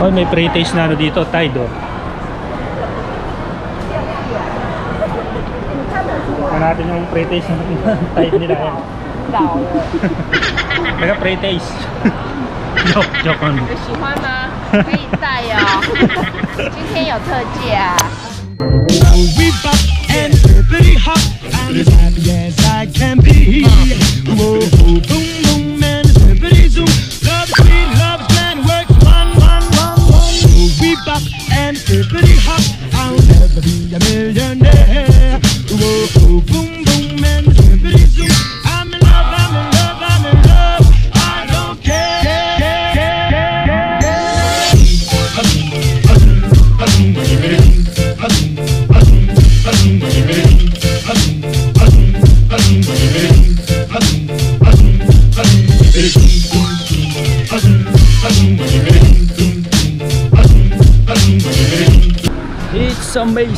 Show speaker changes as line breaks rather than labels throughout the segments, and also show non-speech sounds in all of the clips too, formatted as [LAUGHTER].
Oh, may pre-taste na ano dito, Tide oh. Tignan natin yung pre-taste ng [LAUGHS] Tide nila yan. [LAUGHS]
老了，
Mega pre-taste. [LAUGHS] joke, joke on.
有喜欢吗？可以带哦，今天有特价。
We bop and hippity hop. I'm as happy as I can be. Whoa, boom, boom, and hippity zoom. And hippity hop. I'll never be a millionaire.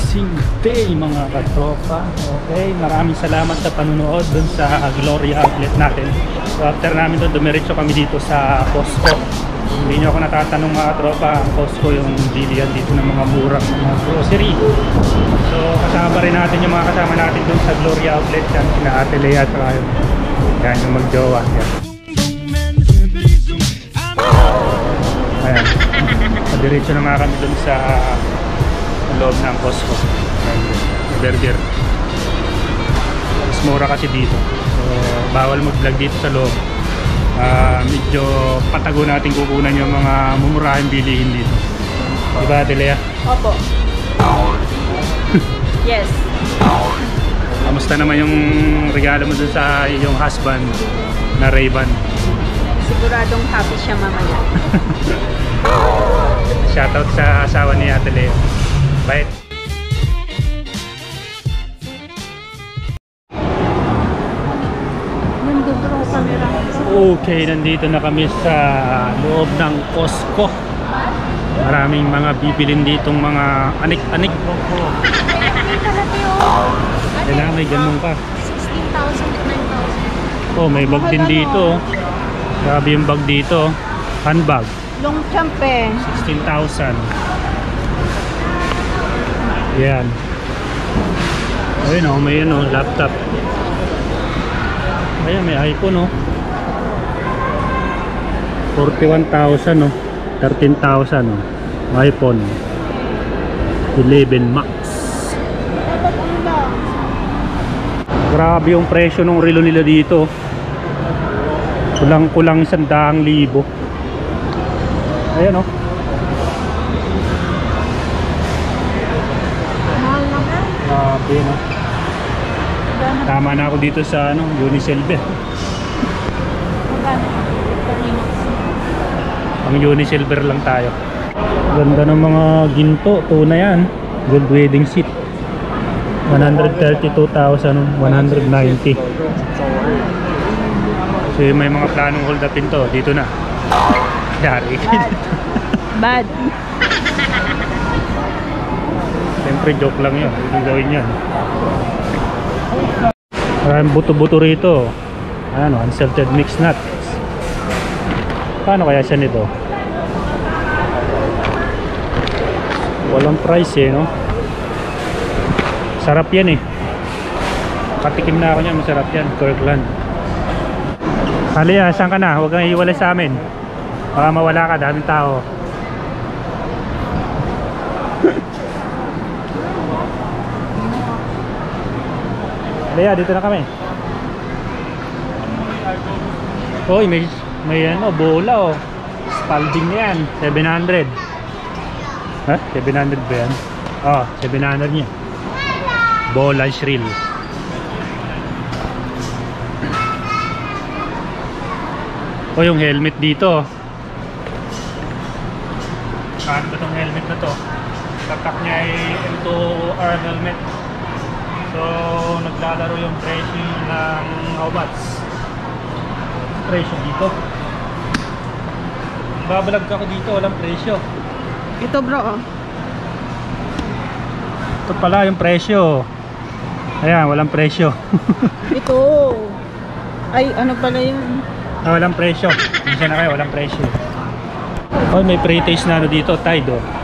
Amazing day mga katropa. Okay, maraming salamat sa panunood dun sa Gloria outlet natin. So after namin doon, dumiretso kami dito sa Costco. Hindi nyo ako natatanong mga katropa, ang Costco yung bilihan dito ng mga murang mga grocery. So kasama rin natin yung mga kasama natin dun sa Gloria outlet. Yan, sina Ate Lea at yung, yan, yung magjowa. Yan. Ayan. So, diretso na nga kami dun sa loob ng Costco. Burger. Mas mura kasi dito. So, bawal mag-vlog dito sa loob. Ah, medyo patago natin kukunan yung mga mumurahing bilihin dito. Diba, Ate Lea?
Opo. [LAUGHS] yes.
Kamusta naman yung regalo mo dun sa iyong husband na Ray-Ban?
Siguradong happy siya mamaya. [LAUGHS]
Shoutout sa asawa ni Ate Lea. Bait. Okay, nandito na kami sa loob ng Costco. Maraming mga bibilin ditong mga anik-anik. Kailangan may ganun ka.
16,000
Oh, may bag din dito. oh. Grabe yung bag dito. oh. Handbag,
Long champ eh.
16,000. Yan. Ayun oh, may ano, laptop. Ayan, may iPhone oh. 41,000 oh. 13,000 oh. iPhone 11 Max. Grabe yung presyo ng relo nila dito. Kulang-kulang isang daang libo. Ayan oh. Tama na ako dito sa ano.
Magkano?
Ang Unisilver lang tayo. Ganda ng mga ginto, tuna yan. Gold wedding seat. 132,190. So may mga planong hold upin to, dito na. Dari.
Bad.
Siyempre joke lang yun. Yung gawin yan. Maraming buto-buto rito. Ano, unsalted mixed nuts. Paano kaya siya nito? Walang price eh, no? Sarap yan eh. Katikim na ako niya, masarap yan. Kirkland. Halika, saan ka na? Huwag kang iiwalay sa amin. Baka mawala ka, daming tao. Lea, dito na kami. Hoy, may may ano, bola oh. Spalding yan, 700. Ha? 700 ba yan? Oh, 700 niya. Bola shrill. O yung helmet dito. Kano ba tong helmet na to? Tatak niya ay M2R helmet. So, naglalaro yung presyo ng how much? Presyo dito. Babalag ako dito, walang presyo.
Ito bro. oh.
Ito pala yung presyo. Ayan, walang presyo. [LAUGHS]
Ito. Ay, ano pala yun?
ah, walang presyo. Minsan na kayo, walang presyo. Oh, may pre-taste na ano dito, Tide oh.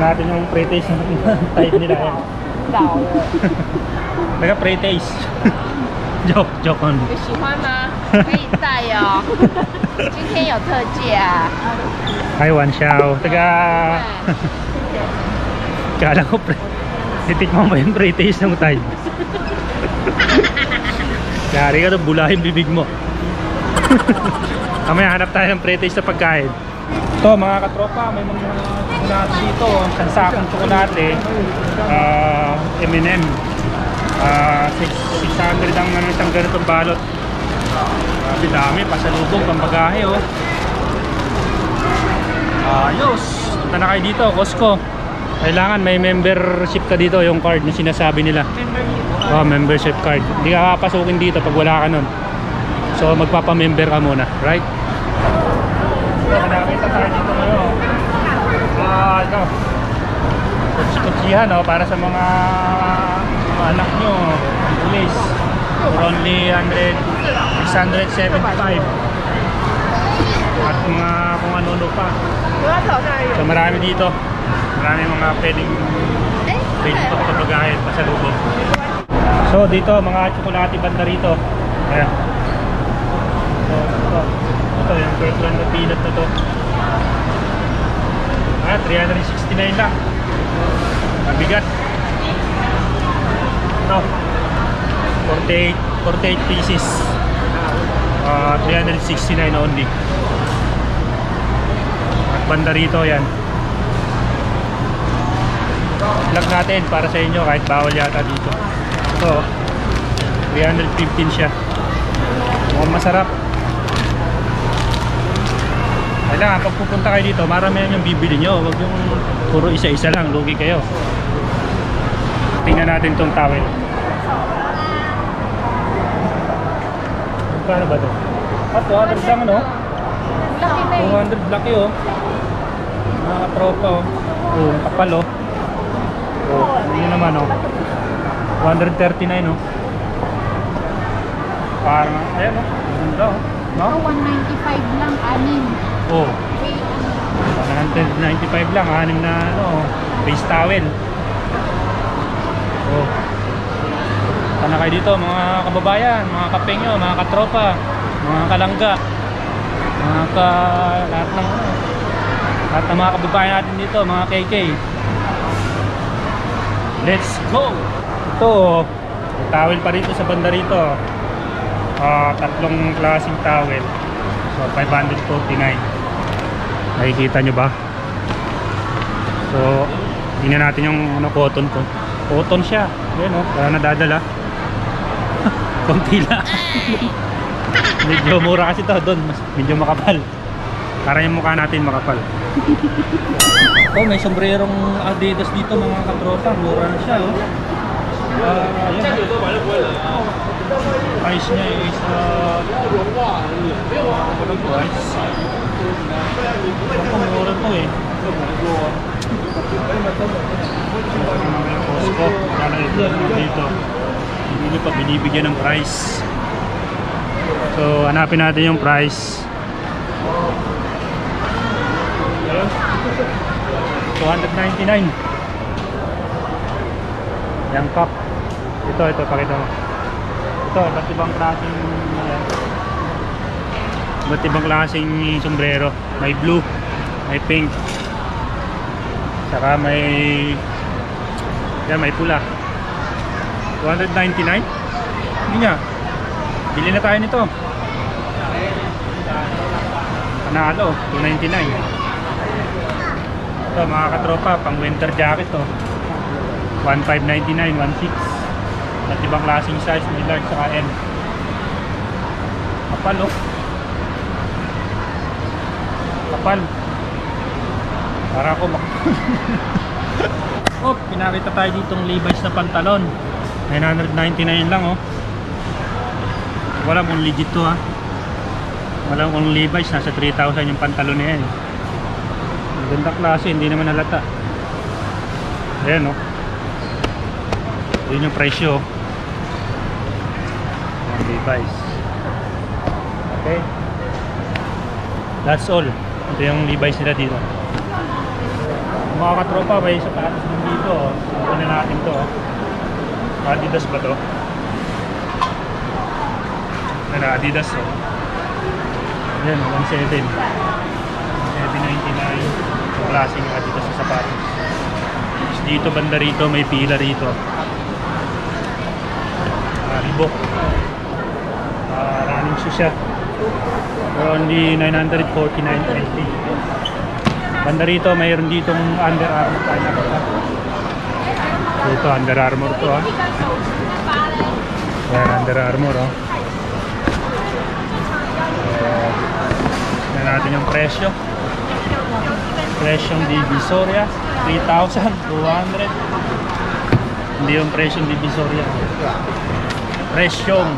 natin yung pre-taste ng [LAUGHS] Tide nila yan.
老了，
Naka pre-taste. [LAUGHS] joke, joke on.
有喜欢吗？可以带哦，今天有特价。
Taiwan Xiao. Taga... Kala ko pre... Titikman mo yung pre-taste ng Tide. [LAUGHS] Yari ka to, bulahin bibig mo. Kamaya hanap tayo ng pre-taste na pagkain. Ito mga katropa, may mga tsokolate dito. Sansakong tsokolate. Ah, M&M. Ah, six- 600 ang ano, isang ganitong balot. Grabe dami, pasalubong, pambagahe oh. Ayos! Punta na kayo dito, Costco. Kailangan may membership ka dito, yung card na sinasabi nila. Oh, membership card. Hindi ka papasukin dito pag wala ka nun. So, magpapamember ka muna, right? So, nakakita tayo dito ngayon. Ah, ano? Kutsihan, oh, para sa mga, mga anak nyo, pulis. For only 100, 675. At mga kung ano-ano pa. So marami dito. Marami mga pwedeng pwede pa ito pagkain pa sa lubog. So dito mga tsokolate banda rito. Ayan. So ito. Ito yung Kirkland na peanut na to. Ah, 369 lang. Mabigat. Ito. 48, 48 pieces. Ah, 369 only. At banda rito yan. Vlog natin para sa inyo kahit bawal yata dito. Ito, 315 siya. Mukhang masarap. Kailangan pag pupunta kayo dito, marami yan yung bibili nyo. Huwag yung puro isa-isa lang, lugi kayo. Tingnan natin tong towel. Magkano ba ito? Ah, 200 lang
eh.
200 laki oh. Mga katropa oh. Oh, kapal oh. Oh, naman oh. 139 oh. Parang, ayan oh. Ganda oh. No?
195 lang, anin.
Oh. 195 lang, anim na ano, face towel. Oh. Sana kayo dito mga kababayan, mga kapengyo, mga katropa, mga kalangga, mga ka... lahat ng ano, lahat ng mga kababayan natin dito, mga KK. Let's go! Ito, towel pa rito sa banda rito. Ah, tatlong klaseng towel. So, 549. Nakikita nyo ba? So, tingnan natin yung ano, cotton ko. Cotton siya. Yan o, para nadadala. [LAUGHS] Konti lang. [LAUGHS] medyo mura kasi to doon. Mas, medyo makapal. Para yung mukha natin makapal. [LAUGHS] oh, may sombrerong Adidas dito mga katropa. Mura na siya oh. Ah, ayan. Price niya is uh, price. Costco, kala ito dito. Hindi pa binibigyan ng price. So, hanapin natin yung price. Ayun. 299. Yang cup. Ito, ito, pakita mo. Ito, iba't ibang klaseng. Iba't ibang klaseng sombrero. May blue, may pink, saka may yan, may pula. 299? Hindi nga. Bili na tayo nito. Panalo, 299. Ito mga katropa, pang winter jacket to. 1599, 16. At ibang klaseng size, may large saka M. Kapal oh. Kapal. Para ako mak... [LAUGHS] oh, pinakita tayo ditong Levi's na pantalon. 999 lang oh. Wala kung legit to ha. Wala kung Levi's, nasa 3,000 yung pantalon na yan. Ang ganda klase, hindi naman halata. Ayan oh. Yun yung presyo. Ang Levi's. Okay? That's all. Ito yung Levi's nila dito. Mga katropa, may sapatos din dito. oh. Kunin natin to. oh. Adidas ba to? Ano, Adidas oh. Ayan, 1.7. 7.99. Yung klaseng Adidas sa sapatos. Dito banda rito, may pila rito. Ah, Reebok. Ah, running shoes siya. Only 949.90. Banda rito, mayroon ditong Under Armour tayo nakita. Ito, Under Armour to ah. Ayan, Under Armour oh. Na natin yung presyo. Presyong Divisoria, 3,200. Hindi yung presyong Divisoria. Presyong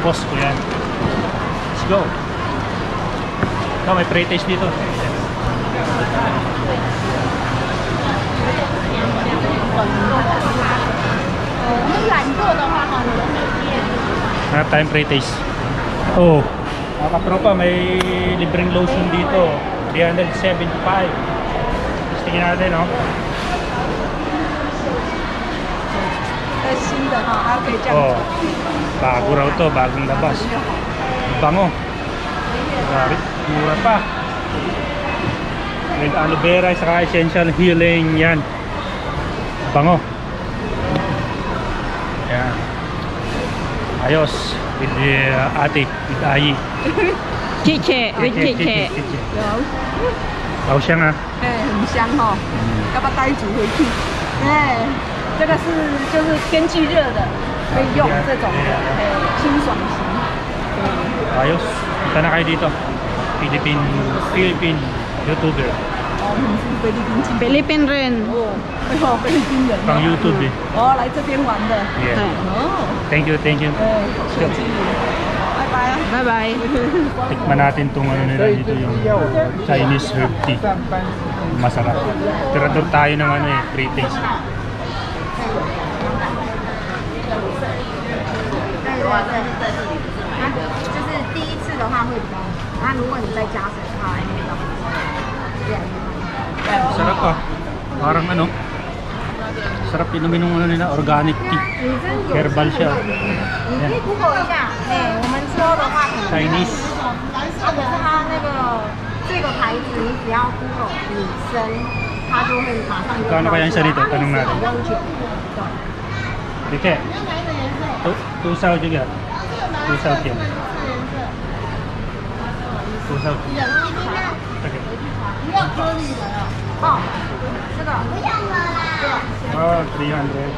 post ko yan go. Ito, may pre-taste dito. Hanap tayong pre-taste. Oo. Oh. Mga katropa, may libreng lotion dito. 375. Tapos tingin natin,
oh. no?
Oh, bago raw to, bagong labas. Bango. Grabe, mura pa. With aloe vera, saka essential healing, yan. Bango. Yan. Ayos. With the uh, ate, with Ayi.
，K K with K K，
Kiki. Tao siya nga.
哎，很香哈，要不要带一组回去？哎，这个是就是天气热的可以用这种的，哎，清爽型。
Ayos. Punta na kayo dito. Philippine, Philippine YouTuber.
Philippine
Philippine rin.
Oo. Oh, Philippine yan.
Pang YouTube eh.
Oh, like sa Tianwan de.
Yeah.
Oh.
Thank you, thank you.
Eh, Let's go. Bye
bye.
Tikman natin itong ano nila dito yung Chinese herb tea. Masarap. Tirador tayo ng ano eh, free taste.
Thank you. 的话会比较，那如果你再加水的话，会比较越来越慢。
Sarap ah. Parang ano, sarap inumin ng ano nila, organic tea.
你真有
Herbal siya.
你可以 Google 一下，哎，我们说的话可能
Chinese.
或者是它那个这个牌子，你只要 Google 女生，它就会马上就
Kano kaya yung salita? Tanong natin.
使用 酒，对。
Dike. Tu tusaw juga. Tusaw din. Tusaw. Okay.
哦，这个
Oh, 300.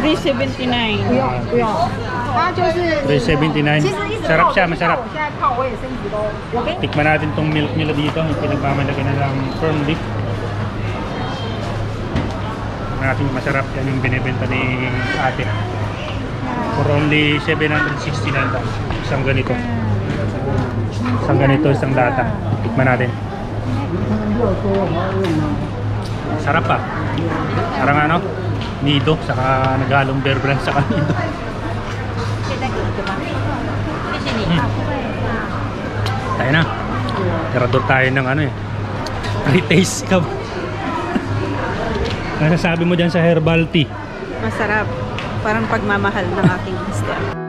379.
不用不用，它就是
379.
其实一直
Sarap
泡
siya,
着像
masarap.
我现在泡，我也是一直都，我跟
Tikman natin tong milk nila dito. Yung pinagmamalaki na lang firm leaf. Tikman natin kung masarap yan yung binibenta ni ate. For only 760 lang daw. Isang ganito. Isang ganito, isang lata. Tikman natin. Sarap pa. Parang ano, nido, saka naghalong bear brand saka [LAUGHS] nido. Mm. Tayo na. Tirador tayo ng ano eh. Pre-taste ka ba? [LAUGHS] Ano sabi mo dyan sa herbal tea?
Masarap. Parang pagmamahal ng aking mister.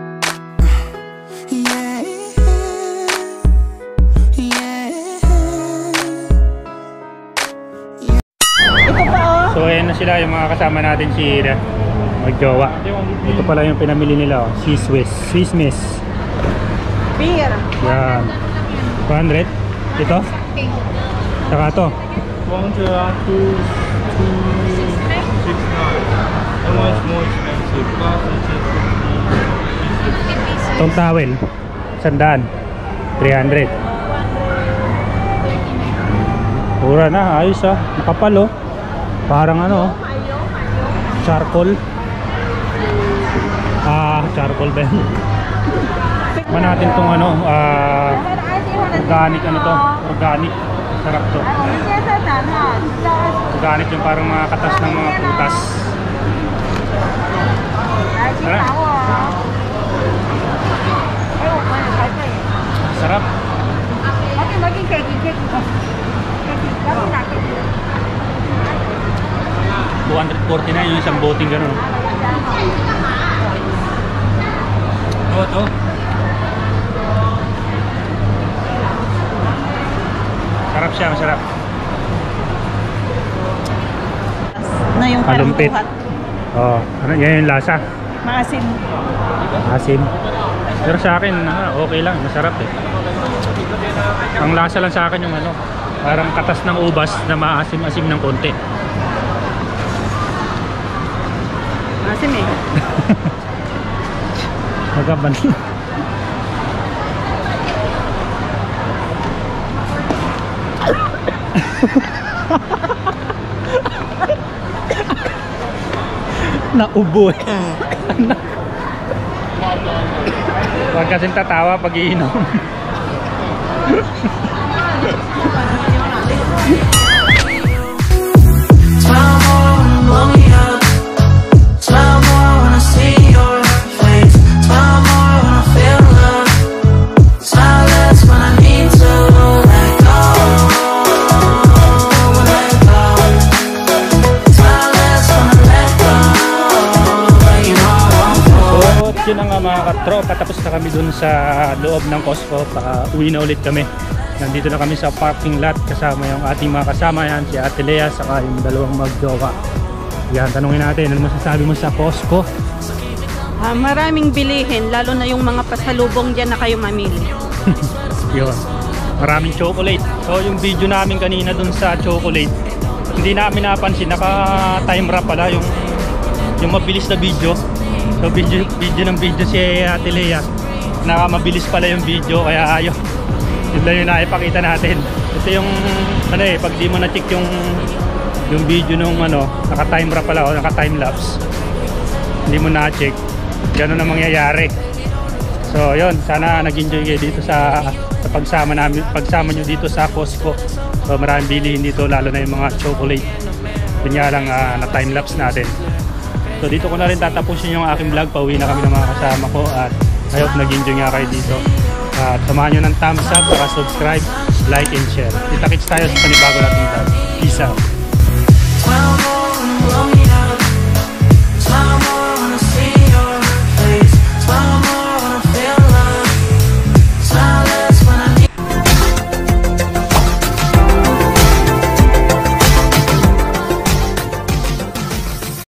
Sila yung mga kasama natin si Ira. Magjowa. Ito pala yung pinamili nila oh. Si Swiss. Swiss Miss.
Beer.
Yan. 100. Ito. Saka to.
One two two two six nine. That one's more expensive.
Itong towel. Sandaan. 300. Mura na. Ayos ah. Makapal oh. Parang ano? Charcoal. Ah, charcoal ba yan? Natin tong ano, ah, organic ano to, organic. Sarap to. Organic yung parang mga katas ng mga prutas.
Tara. Sarap. Sarap.
249 yung isang boting ganun. Oh, to. Sarap siya, masarap.
Na yung
parang
Kalumpit.
Oh, ano yan yung lasa?
Maasim.
Maasim. Pero sa akin, ah, okay lang, masarap eh. Ang lasa lang sa akin yung ano, parang katas ng ubas na maasim-asim ng konti.
Maasim eh. [LAUGHS]
Magaban. Naubo eh. Huwag kasing tatawa pag iinom. [LAUGHS] katropa. Tapos na kami dun sa loob ng Costco. Pa uwi na ulit kami. Nandito na kami sa parking lot kasama yung ating mga kasama yan, si Ate Lea saka yung dalawang magjowa. Yan, tanungin natin, ano masasabi mo sa Costco?
Ah, maraming bilihin, lalo na yung mga pasalubong dyan na kayo mamili. [LAUGHS]
Yun. Maraming chocolate. So yung video namin kanina dun sa chocolate, hindi namin napansin, naka time wrap pala yung yung mabilis na video. So video, video ng video si Ate Lea. Naka mabilis pala yung video kaya ayo. Yun lang yung naipakita natin. Ito yung ano eh, pag di mo na-check yung yung video nung ano, naka time wrap pala o naka time lapse. Hindi mo na-check. Ganun ang mangyayari. So, yon sana nag-enjoy kayo dito sa sa pagsama namin, pagsama nyo dito sa Costco. So, maraming bilihin dito lalo na yung mga chocolate. Yun nga lang ah, na time lapse natin. So, dito ko na rin tatapusin yung aking vlog. Pauwi na kami ng mga kasama ko at I hope nag-enjoy nga kayo dito. At samahan nyo ng thumbs up, saka subscribe, like and share. Kita-kits tayo sa panibago natin vlog. Peace out.